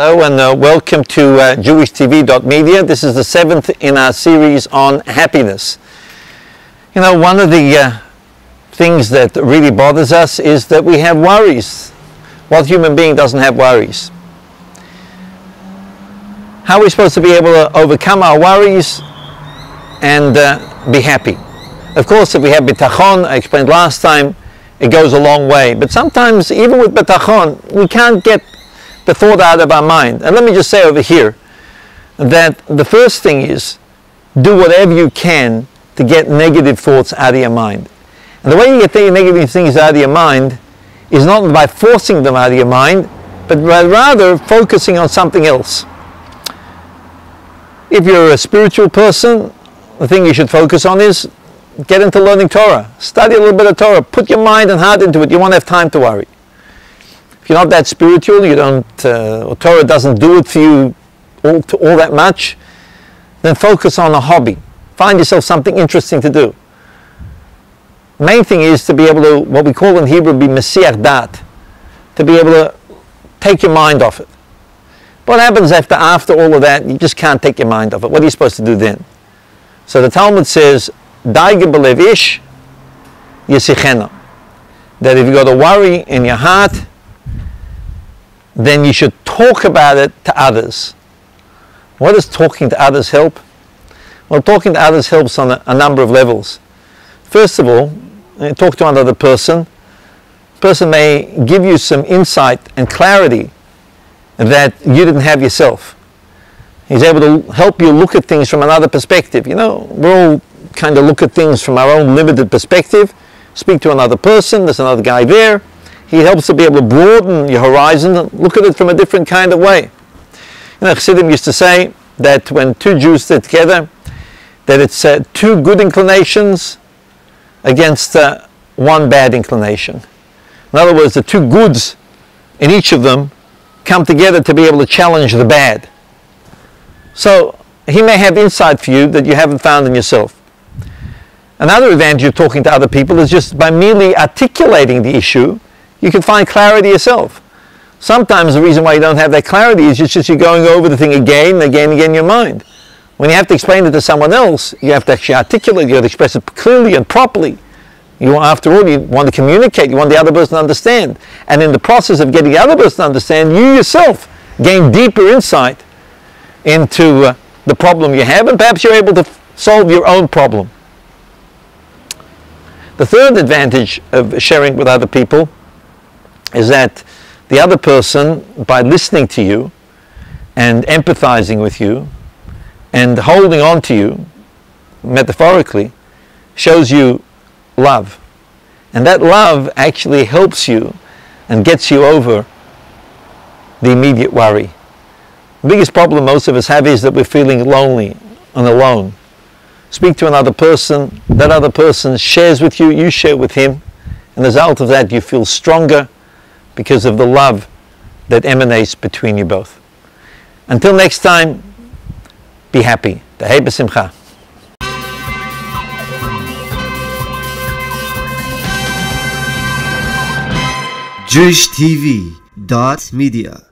Hello and uh, welcome to uh, JewishTV.media. This is the seventh in our series on happiness. You know, one of the uh, things that really bothers us is that we have worries. What human being doesn't have worries? How are we supposed to be able to overcome our worries and uh, be happy? Of course, if we have bitachon, I explained last time, it goes a long way. But sometimes, even with bitachon, we can't get the thought out of our mind. And let me just say over here that the first thing is do whatever you can to get negative thoughts out of your mind. And the way you get negative things out of your mind is not by forcing them out of your mind, but by rather focusing on something else. If you're a spiritual person, the thing you should focus on is get into learning Torah. Study a little bit of Torah. Put your mind and heart into it. You won't have time to worry you're not that spiritual, you don't, uh, or Torah doesn't do it for you all, to, all that much, then focus on a hobby. Find yourself something interesting to do. Main thing is to be able to, what we call in Hebrew, be mesiach dat, to be able to take your mind off it. What happens after, after all of that? You just can't take your mind off it. What are you supposed to do then? So the Talmud says, Daige belevish yisichena. That if you've got a worry in your heart, then you should talk about it to others. What does talking to others help? Well, talking to others helps on a, a number of levels. First of all, uh, talk to another person. Person may give you some insight and clarity that you didn't have yourself. He's able to help you look at things from another perspective. You know, we're all kind of look at things from our own limited perspective. Speak to another person, there's another guy there he helps to be able to broaden your horizon and look at it from a different kind of way. You know, Chassidim used to say that when two Jews sit together, that it's uh, two good inclinations against uh, one bad inclination. In other words, the two goods in each of them come together to be able to challenge the bad. So he may have insight for you that you haven't found in yourself. Another advantage of talking to other people is just by merely articulating the issue, you can find clarity yourself. Sometimes the reason why you don't have that clarity is just you're going over the thing again and again and again in your mind. When you have to explain it to someone else, you have to actually articulate, you have to express it clearly and properly. You, after all, you want to communicate, you want the other person to understand. And in the process of getting the other person to understand, you yourself gain deeper insight into uh, the problem you have, and perhaps you're able to solve your own problem. The third advantage of sharing with other people is that the other person, by listening to you and empathizing with you and holding on to you, metaphorically, shows you love. And that love actually helps you and gets you over the immediate worry. The biggest problem most of us have is that we're feeling lonely and alone. Speak to another person, that other person shares with you, you share with him, and as a result of that you feel stronger, because of the love that emanates between you both. Until next time, be happy. Tahei b'simcha. JewishTV.media